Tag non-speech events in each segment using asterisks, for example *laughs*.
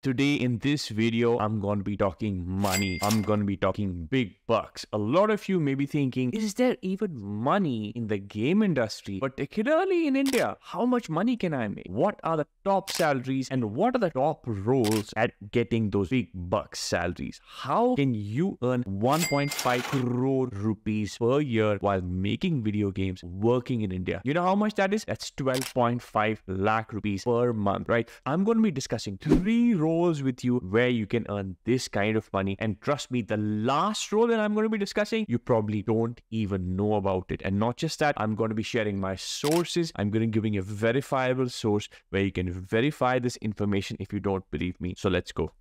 Today in this video, I'm going to be talking money. I'm going to be talking big bucks. A lot of you may be thinking, is there even money in the game industry, particularly in India? How much money can I make? What are the top salaries and what are the top roles at getting those big bucks salaries? How can you earn 1.5 crore rupees per year while making video games working in India? You know how much that is? That's 12.5 lakh rupees per month, right? I'm going to be discussing three roles roles with you where you can earn this kind of money. And trust me, the last role that I'm going to be discussing, you probably don't even know about it. And not just that, I'm going to be sharing my sources. I'm going to be giving a verifiable source where you can verify this information if you don't believe me. So let's go.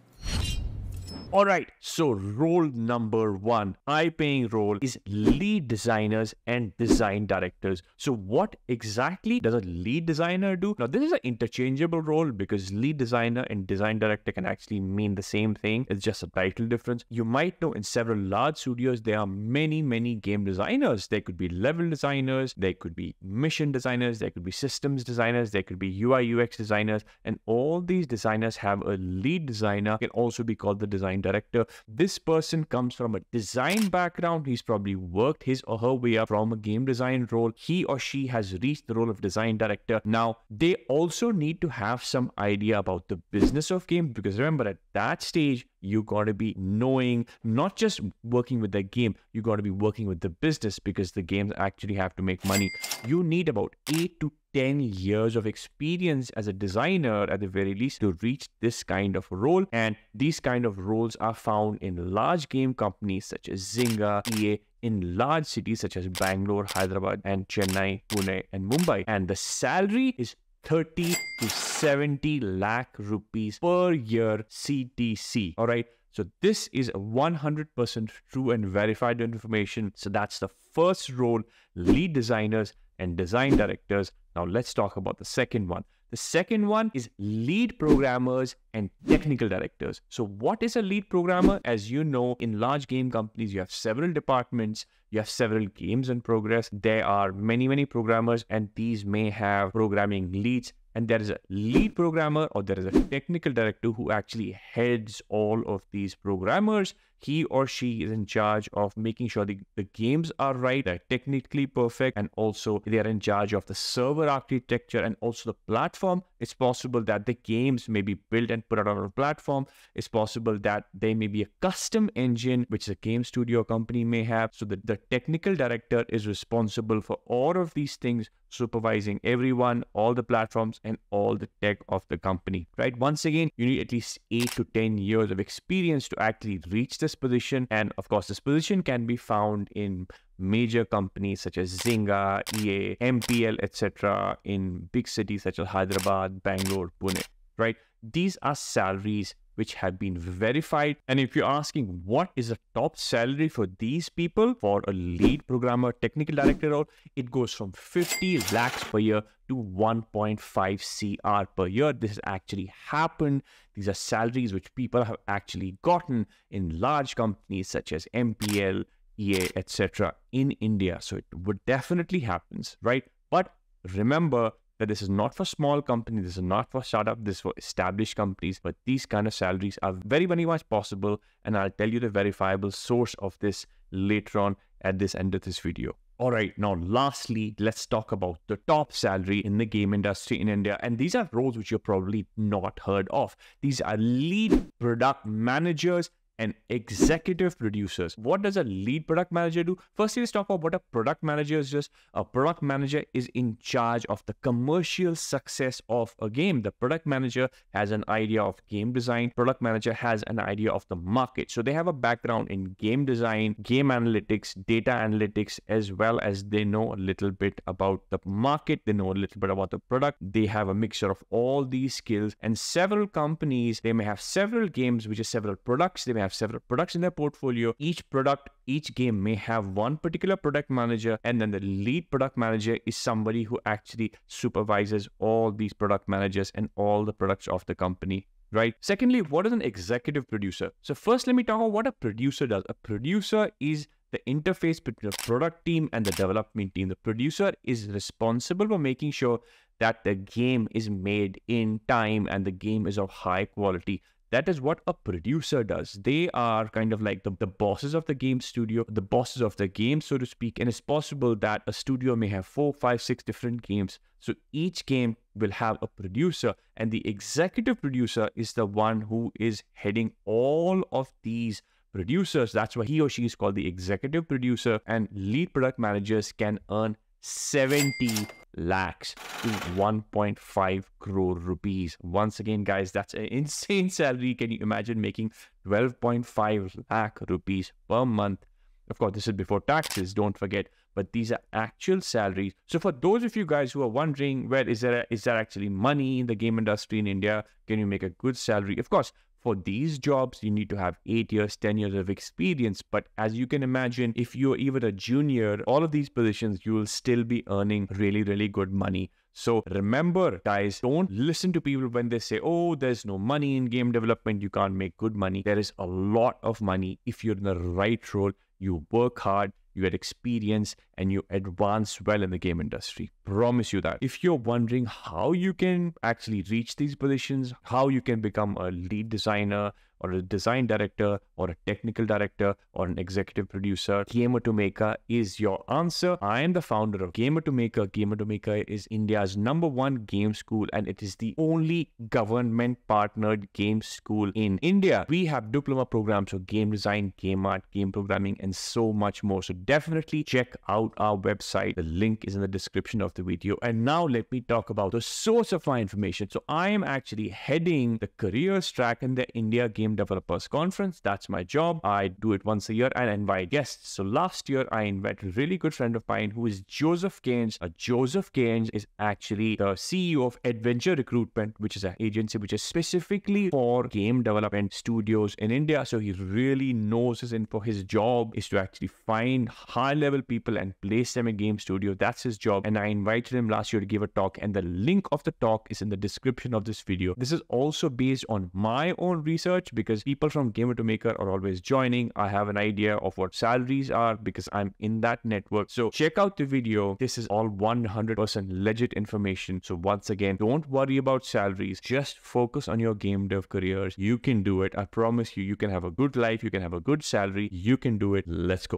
All right, so role number one, high paying role is lead designers and design directors. So, what exactly does a lead designer do? Now, this is an interchangeable role because lead designer and design director can actually mean the same thing. It's just a title difference. You might know in several large studios, there are many, many game designers. There could be level designers, there could be mission designers, there could be systems designers, there could be UI UX designers, and all these designers have a lead designer, can also be called the design design director. This person comes from a design background. He's probably worked his or her way up from a game design role. He or she has reached the role of design director. Now, they also need to have some idea about the business of game because remember, at that stage, you got to be knowing not just working with the game you got to be working with the business because the games actually have to make money you need about 8 to 10 years of experience as a designer at the very least to reach this kind of role and these kind of roles are found in large game companies such as Zynga, EA in large cities such as Bangalore, Hyderabad and Chennai, Pune and Mumbai and the salary is 30 to 70 lakh rupees per year CTC. All right. So this is 100% true and verified information. So that's the first role, lead designers and design directors. Now let's talk about the second one. The second one is lead programmers and technical directors. So, what is a lead programmer? As you know, in large game companies, you have several departments, you have several games in progress. There are many, many programmers, and these may have programming leads and there is a lead programmer or there is a technical director who actually heads all of these programmers he or she is in charge of making sure the, the games are right, they're technically perfect, and also they are in charge of the server architecture and also the platform. It's possible that the games may be built and put out on a platform. It's possible that there may be a custom engine which a game studio company may have. So the, the technical director is responsible for all of these things, supervising everyone, all the platforms, and all the tech of the company. Right? Once again, you need at least eight to ten years of experience to actually reach the this position. And of course, this position can be found in major companies such as Zynga, EA, MPL, etc., in big cities such as Hyderabad, Bangalore, Pune, right? These are salaries which have been verified. And if you're asking what is the top salary for these people for a lead programmer, technical director role, it goes from 50 lakhs per year to 1.5 CR per year. This has actually happened. These are salaries which people have actually gotten in large companies such as MPL, EA, etc. in India. So it would definitely happens, right? But remember that this is not for small companies, this is not for startup, this is for established companies, but these kind of salaries are very, very much possible. And I'll tell you the verifiable source of this later on at this end of this video. All right, now lastly, let's talk about the top salary in the game industry in India. And these are roles which you've probably not heard of. These are lead product managers and executive producers. What does a lead product manager do? Firstly, let's talk about what a product manager is just. A product manager is in charge of the commercial success of a game. The product manager has an idea of game design. Product manager has an idea of the market. So they have a background in game design, game analytics, data analytics, as well as they know a little bit about the market. They know a little bit about the product. They have a mixture of all these skills and several companies, they may have several games, which is several products. They may have have several products in their portfolio. Each product, each game may have one particular product manager, and then the lead product manager is somebody who actually supervises all these product managers and all the products of the company right? Secondly, what is an executive producer? So, first, let me talk about what a producer does. A producer is the interface between the product team and the development team. The producer is responsible for making sure that the game is made in time and the game is of high quality. That is what a producer does. They are kind of like the, the bosses of the game studio, the bosses of the game, so to speak. And it's possible that a studio may have four, five, six different games. So each game will have a producer, and the executive producer is the one who is heading all of these producers. That's why he or she is called the executive producer, and lead product managers can earn 70 lakhs to 1.5 crore rupees. Once again, guys, that's an *laughs* insane salary. Can you imagine making 12.5 lakh rupees per month? Of course, this is before taxes, don't forget, but these are actual salaries. So for those of you guys who are wondering, well, is there is there actually money in the game industry in India? Can you make a good salary? Of course, for these jobs, you need to have eight years, 10 years of experience. But as you can imagine, if you're even a junior, all of these positions, you will still be earning really, really good money. So remember, guys, don't listen to people when they say, oh, there's no money in game development, you can't make good money. There is a lot of money if you're in the right role, you work hard, you get experience, and you advance well in the game industry. Promise you that. If you're wondering how you can actually reach these positions, how you can become a lead designer, or a design director or a technical director or an executive producer, Gamer to Maker is your answer. I am the founder of Gamer to Maker. Gamer to Maker is India's number one game school and it is the only government partnered game school in India. We have diploma programs for game design, game art, game programming, and so much more. So definitely check out our website. The link is in the description of the video. And now let me talk about the source of my information. So I am actually heading the careers track in the India Game Developers Conference. That's my job. I do it once a year and invite guests. So last year, I invited a really good friend of mine who is Joseph Cairns. Uh, Joseph Cairns is actually the CEO of Adventure Recruitment, which is an agency which is specifically for game development studios in India. So he really knows his info. His job is to actually find high level people and place them in game studio. That's his job. And I invited him last year to give a talk, and the link of the talk is in the description of this video. This is also based on my own research because people from Gamer to Maker are always joining. I have an idea of what salaries are because I'm in that network. So check out the video. This is all 100% legit information. So once again, don't worry about salaries. Just focus on your game dev careers. You can do it. I promise you, you can have a good life. You can have a good salary. You can do it. Let's go.